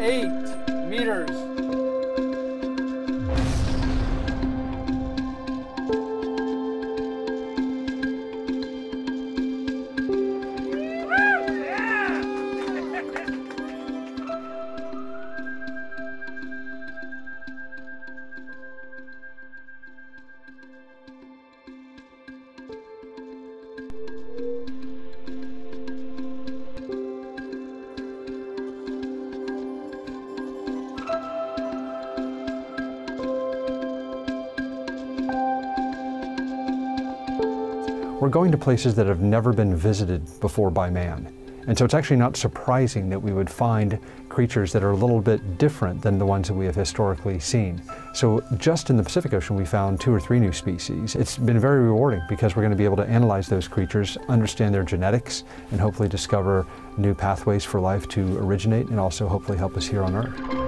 eight meters. We're going to places that have never been visited before by man. And so it's actually not surprising that we would find creatures that are a little bit different than the ones that we have historically seen. So just in the Pacific Ocean, we found two or three new species. It's been very rewarding because we're going to be able to analyze those creatures, understand their genetics, and hopefully discover new pathways for life to originate and also hopefully help us here on Earth.